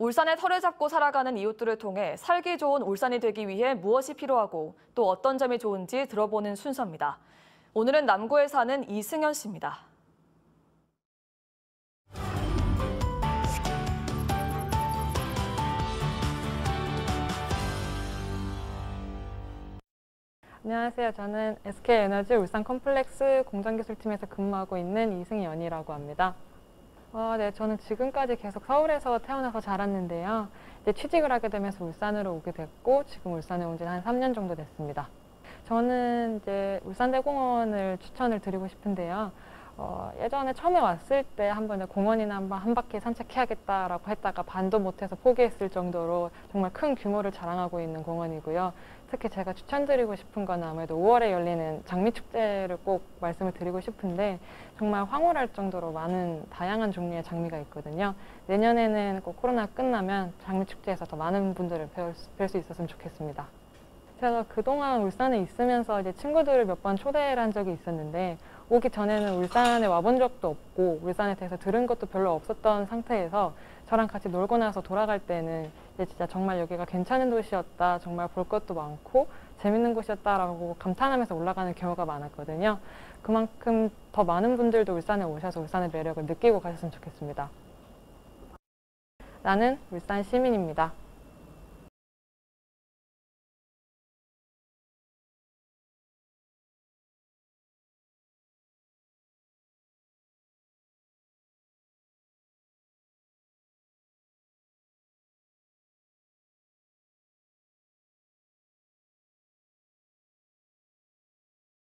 울산의 털을 잡고 살아가는 이웃들을 통해 살기 좋은 울산이 되기 위해 무엇이 필요하고 또 어떤 점이 좋은지 들어보는 순서입니다. 오늘은 남구에 사는 이승현 씨입니다. 안녕하세요. 저는 SK에너지 울산 컴플렉스 공정기술팀에서 근무하고 있는 이승연이라고 합니다. 어, 네, 저는 지금까지 계속 서울에서 태어나서 자랐는데요. 이제 취직을 하게 되면서 울산으로 오게 됐고 지금 울산에 온지한 3년 정도 됐습니다. 저는 이제 울산대공원을 추천을 드리고 싶은데요. 어, 예전에 처음에 왔을 때 한번 공원이나 한번 한 바퀴 산책해야겠다라고 했다가 반도 못해서 포기했을 정도로 정말 큰 규모를 자랑하고 있는 공원이고요. 특히 제가 추천드리고 싶은 건 아무래도 5월에 열리는 장미축제를 꼭 말씀을 드리고 싶은데 정말 황홀할 정도로 많은 다양한 종류의 장미가 있거든요. 내년에는 꼭 코로나 끝나면 장미축제에서 더 많은 분들을 뵐 수 있었으면 좋겠습니다. 제가 그동안 울산에 있으면서 이제 친구들을 몇 번 초대를 한 적이 있었는데 오기 전에는 울산에 와본 적도 없고 울산에 대해서 들은 것도 별로 없었던 상태에서 저랑 같이 놀고 나서 돌아갈 때는 진짜 정말 여기가 괜찮은 도시였다 정말 볼 것도 많고 재밌는 곳이었다라고 감탄하면서 올라가는 경우가 많았거든요. 그만큼 더 많은 분들도 울산에 오셔서 울산의 매력을 느끼고 가셨으면 좋겠습니다. 나는 울산 시민입니다